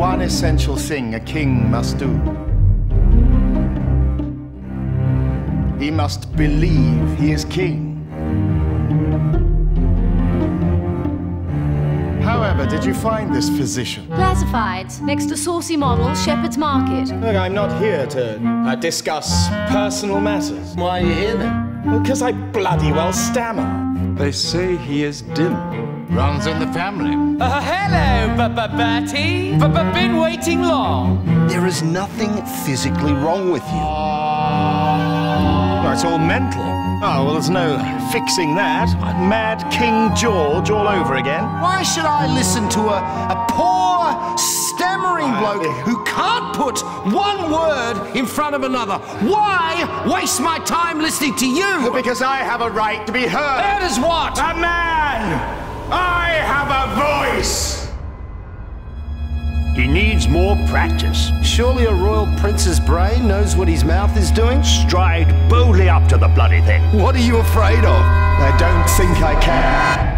one essential thing a king must do. He must believe he is king. However, did you find this physician? Classified, next to Saucy Model, Shepherd's Market. Look, I'm not here to uh, discuss personal matters. Why are you here then? Well, because I bloody well stammer. They say he is dim. Runs in the family. Uh, hello, B-B-Bertie. B-B been waiting long. There is nothing physically wrong with you. Oh, it's all mental. Oh, well, there's no fixing that. Mad King George all over again. Why should I listen to a, a poor, stammering bloke who can't put one word in front of another? Why waste my time listening to you? Because I have a right to be heard. Heard as what? A man! I He needs more practice. Surely a royal prince's brain knows what his mouth is doing? Stride boldly up to the bloody thing. What are you afraid of? I don't think I can.